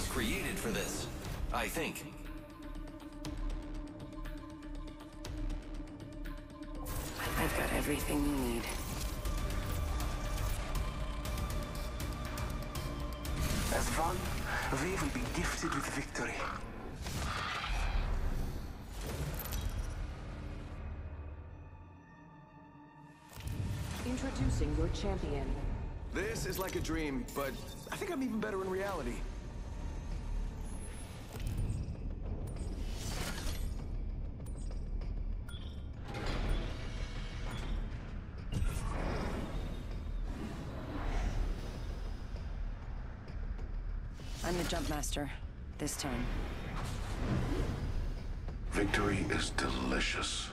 I was created for this. I think. I've got everything you need. As one, we will be gifted with victory. Introducing your champion. This is like a dream, but I think I'm even better in reality. I'm the jump master. This time. Victory is delicious.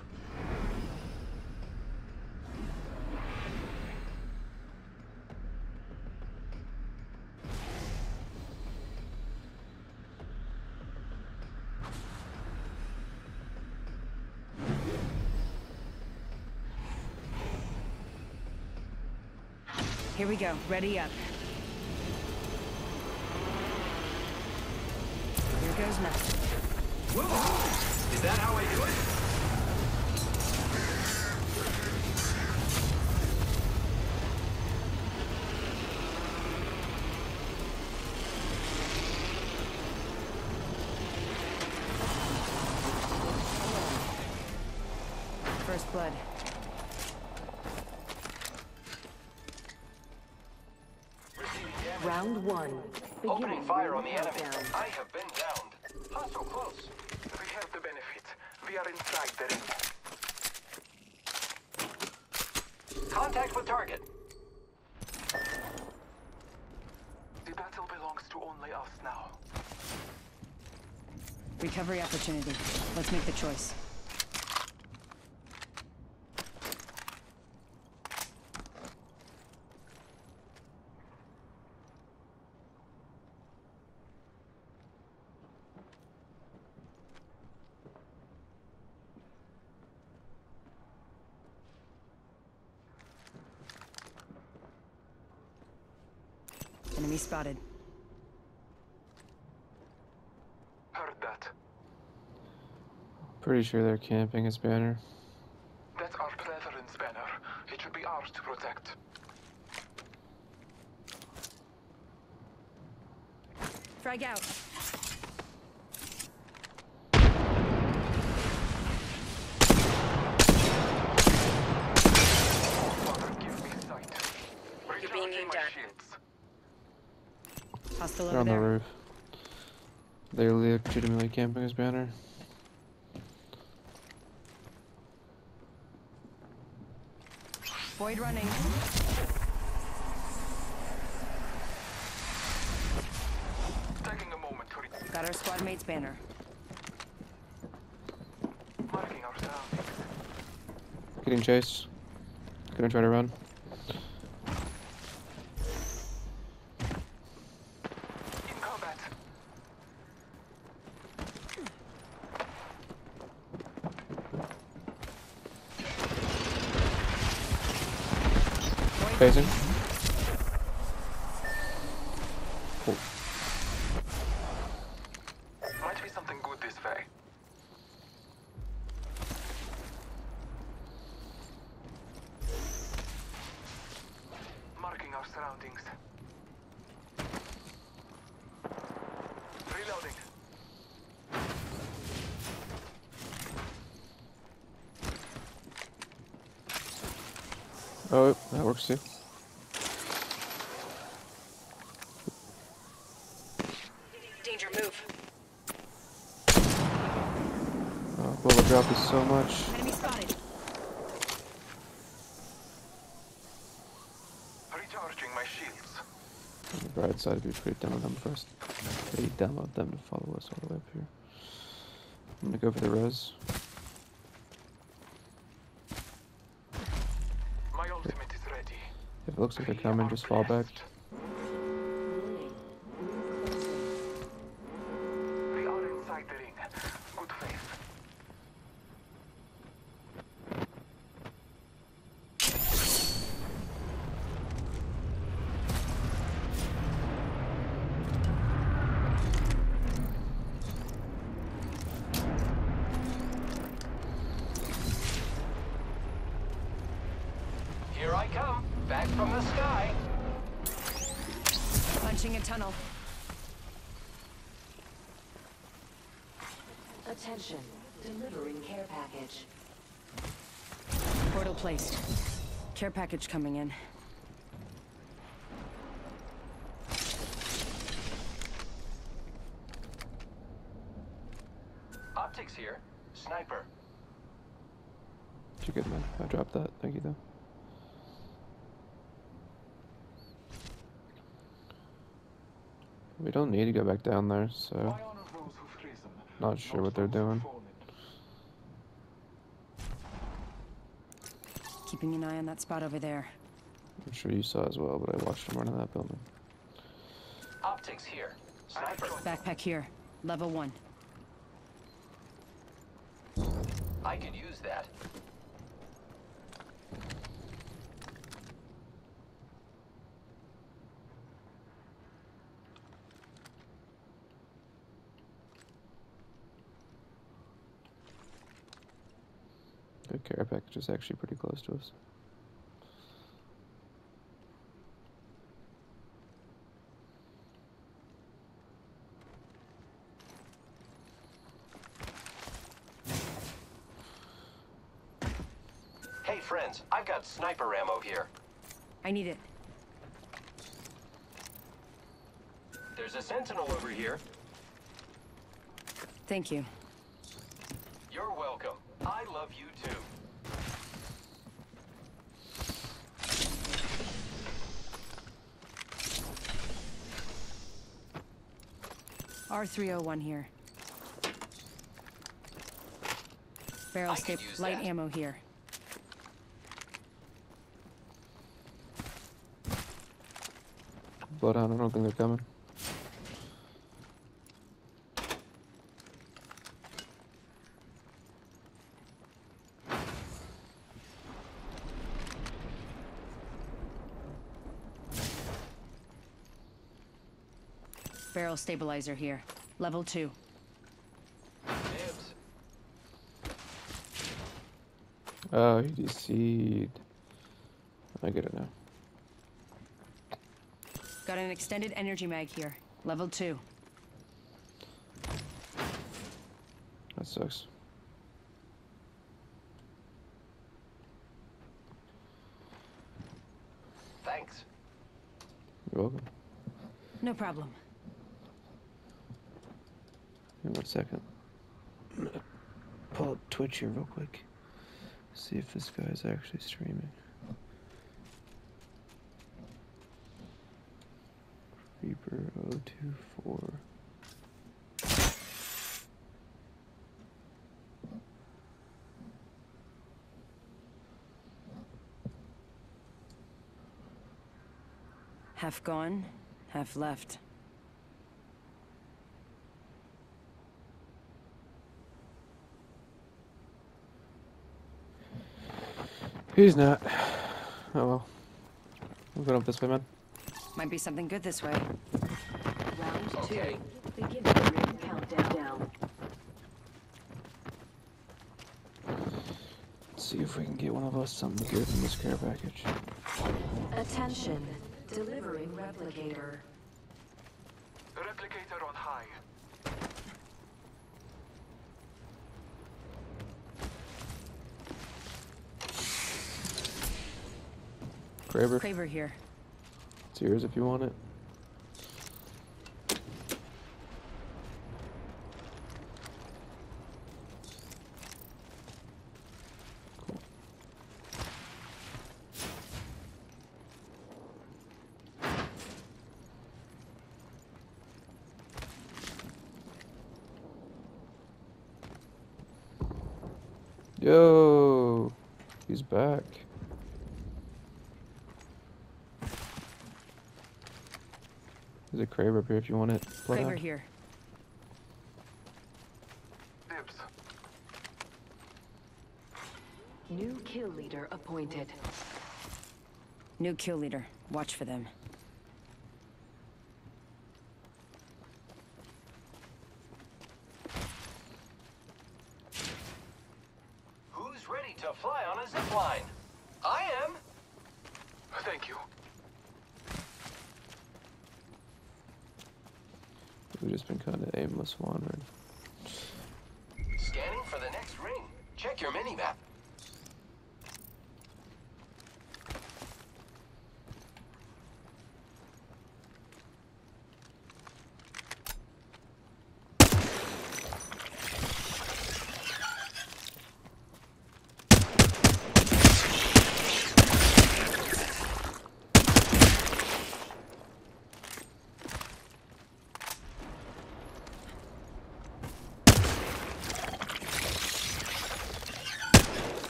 Here we go. Ready up. Whoa! Is that how I do it? First blood. Round one. Opening fire on the enemy. I have been downed. Hostile close. We have the benefit. Are inside the ring. Contact with target. The battle belongs to only us now. Recovery opportunity. Let's make the choice. Enemy spotted. Heard that. Pretty sure they're camping his banner. That's our brethren's banner. It should be ours to protect. Frag out. Father, give me sight. You're being Recharging aimed my at. shields. Hostile They're over on the roof. They're legitimately camping his banner. Void running. Taking a moment to re- Got our squad mate's banner. marking our surroundings. Getting chased. Gonna try to run. In combat. Facing. Oh, Might be something good this way. Marking our surroundings. Reloading. oh, that works too. Danger, move. Oh, bullet drop is so much. Enemy spotted. The bright side, it'd be pretty dumb of them first. Pretty dumb of them to follow us all the way up here. I'm gonna go for the res. My ultimate is ready. If it looks like they're coming, just fall back. Package. Portal placed. Care package coming in. Optics here. Sniper. You good, man. I dropped that. Thank you, though. We don't need to go back down there, so My honor those who've risen, not sure what they're doing. Keeping an eye on that spot over there. I'm sure you saw as well, but I watched him run in that building. Optics here. Sniper. Backpack here. Level one. I can use that. The care package is actually pretty close to us. Hey friends, I've got sniper ammo here. I need it. There's a sentinel over here. Thank you. You're welcome. I love you too. R301 here. Barrel I could step use light that. ammo here. But I don't think they're coming. Barrel stabilizer here. Level two. Dibs. Oh, he DC'd. I get it now. Got an extended energy mag here. Level two. That sucks. Thanks. You're welcome. No problem. Give me one second. I'm gonna pull up Twitch here real quick. See if this guy's actually streaming. Reaper 024. Half gone, half left. He's not. Oh well. We're going up this way, man. Might be something good this way. Round two. Okay. Begin the ring countdown. Let's see if we can get one of us something good from this care package. Attention, delivering replicator. Replicator on high. Kraber, Craver here. it's yours if you want it. Cool. Yo, he's back. There's a Kraber up here if you want it. Kraber here. Dibs. New kill leader appointed. New kill leader. Watch for them.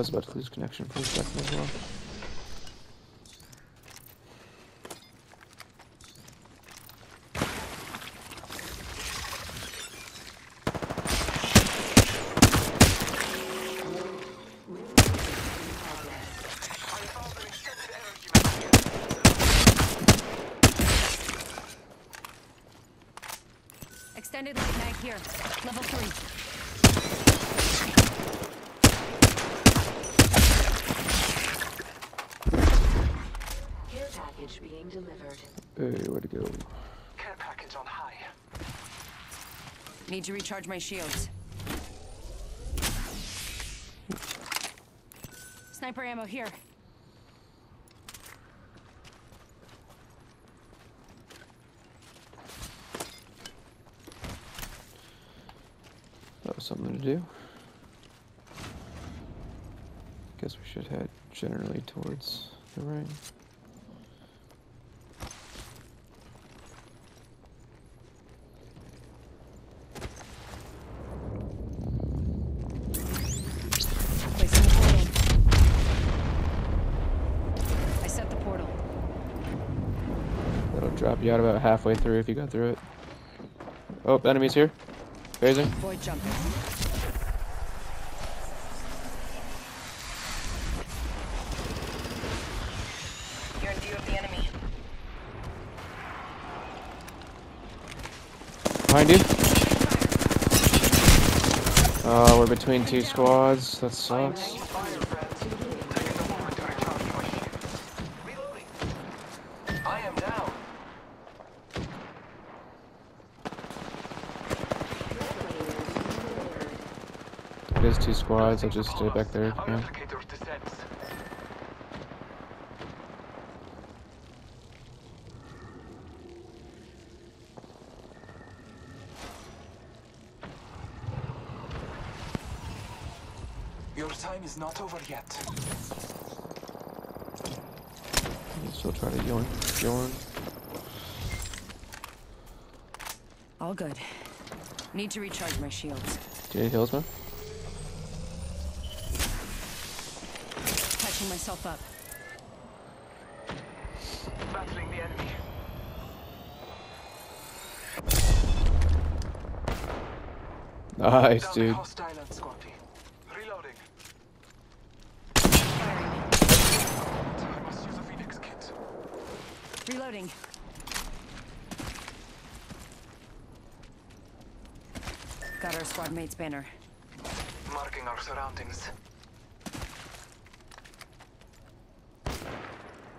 was about to lose connection for a second as well. Extended light mag here, level 3. Hey, where'd it go? Care package on high. Need to recharge my shields. Sniper ammo here. That was something to do. Guess we should head generally towards the ring. Placing the portal. I set the portal. You out about halfway through if you got through it. Oh, enemies here. Phasing. Void jumping. You're in view of the enemy. Behind you. Oh, we're between two squads. That sucks. Fire, friends. Taking a moment to recharge my shield. Reloading. I am down. It is two squads. I'll just stay back there. Yeah. Your time is not over yet. You still try to yoink, yoink. All good. Need to recharge my shields. Do you need heals, man? Patching myself up. Battling the enemy. Nice, dude. a hostile and Scotty. Reloading. Firing. I must use a Phoenix kit. Reloading. Got our squad mate's banner. Marking our surroundings.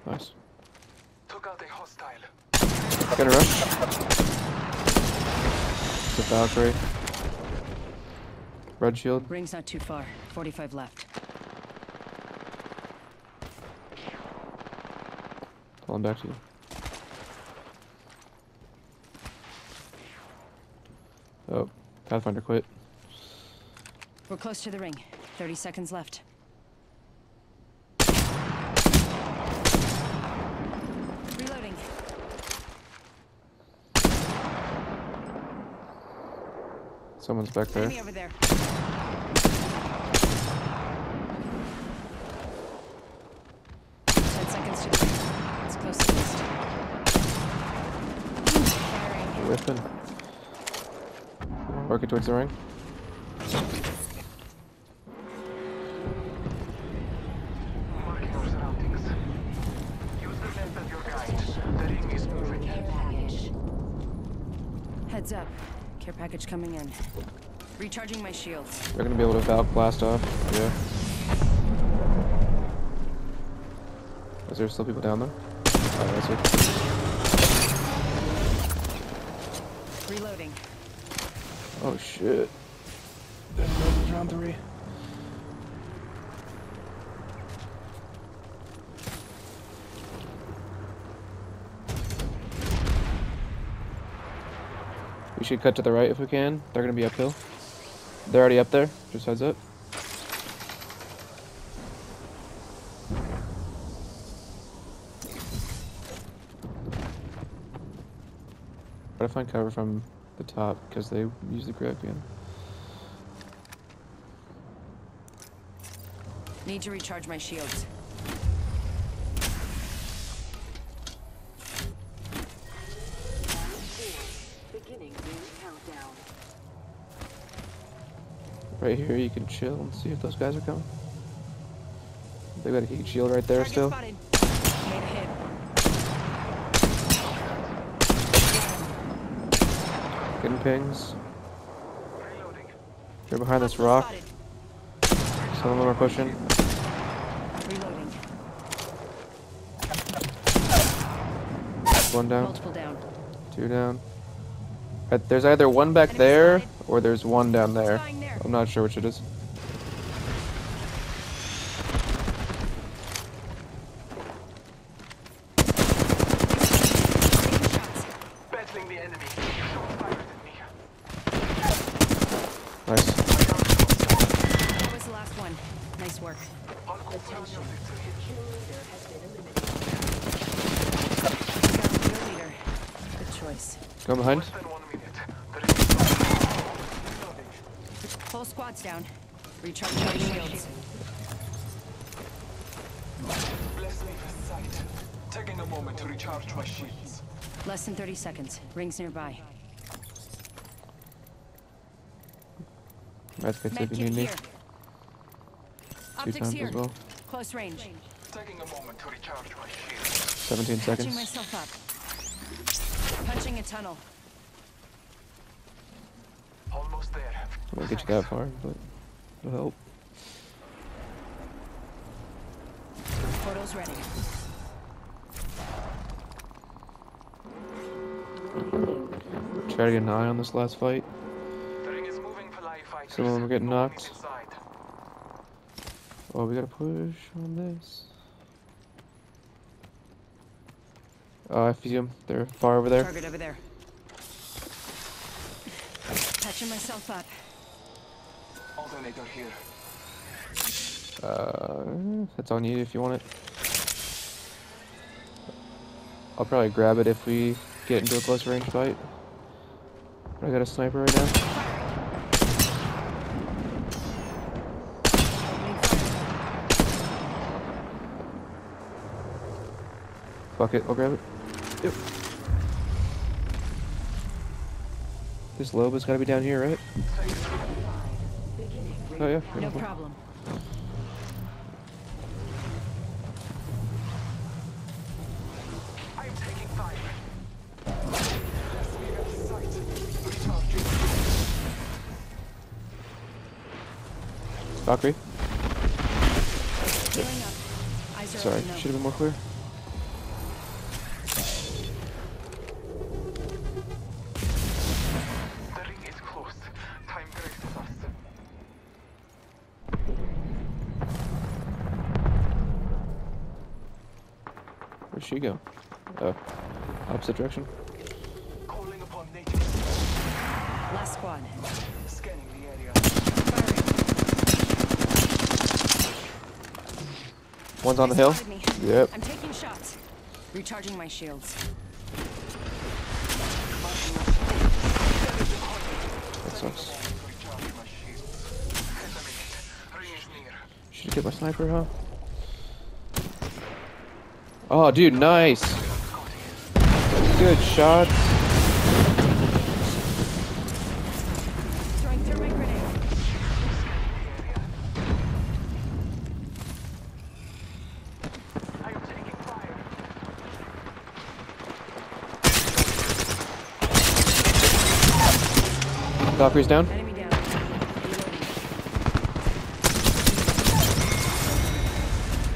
Nice. Took out a hostile. Gonna rush. The Valkyrie. Red shield. Ring's not too far. 45 left. Pulling back to you. Oh, Pathfinder quit. We're close to the ring. 30 seconds left. Reloading. Someone's back there. Over there. Ten seconds to the. It's close at least. Whipping. Working towards the ring. Marking our surroundings. Use the map as your guide. The ring is moving. Care package. Heads up. Care package coming in. Recharging my shields. They're gonna be able to Valk blast off. Yeah. Is there still people down there? Oh, that's it. Reloading. Oh shit. That was round three. Cut to the right if we can. They're gonna be uphill. They're already up there. Just heads up. Try to find cover from the top because they use the grab you. Need to recharge my shields. Right here, you can chill and see if those guys are coming. They got a heat shield right there Target still. spotted. Made a hit. Getting pings. Reloading. They're behind this rock. Some of them are pushing. Reloading. One down, down. two down. There's either one back there or there's one down there. I'm not sure which it is. Taking shots. Battling the enemy. Someone fired at me. Nice. That was the last one. Nice work. I'll confirm your victory. Kill leader has been eliminated. Got a clear leader. Good choice. Go behind. Less than one minute. The ring is Reloading. Whole squad's down. Recharging my shields. Bless me with sight. Taking a moment to recharge my shields. Less than 30 seconds. Rings nearby. Red pits if you Medkit need here. Two Optics times here. well. Close range. Taking a moment to recharge my shields. 17 Patching seconds. myself up. Punching a tunnel. Almost there. I won't get you that far, but it'll help. Portal's ready. Try to get an eye on this last fight. The ring is moving for life fighters. Some of them are getting knocked. Oh, we gotta push on this. Oh, I see them. They're far over there. Target over there. Patching myself up. Alternator here. Uh, that's on you if you want it. I'll probably grab it if we get into a close range fight. I got a sniper right now. Fuck it, I'll grab it. Yep. This lobe has gotta be down here, right? Oh yeah. No problem. Valkyrie. Healing up. Eyes are Sorry, should have been more clear. The ring is close. Time graces us. Where'd she go? Oh, opposite direction. Calling upon natives. Last squad. One's on the hill. Yep. I'm taking shots. Recharging my shields. That sucks. Recharge my shields. Hit a minute. Ring is near. Should get my sniper, huh? Oh, dude, nice. Good shot. Valkyrie's down. Enemy down. Reloading.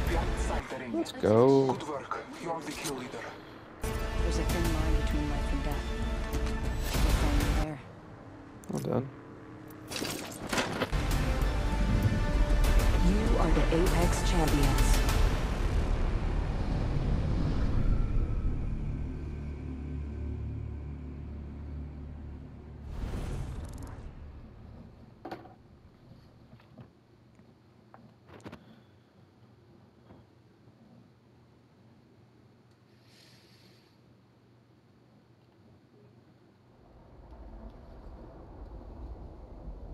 Behind inside the ring. Let's go.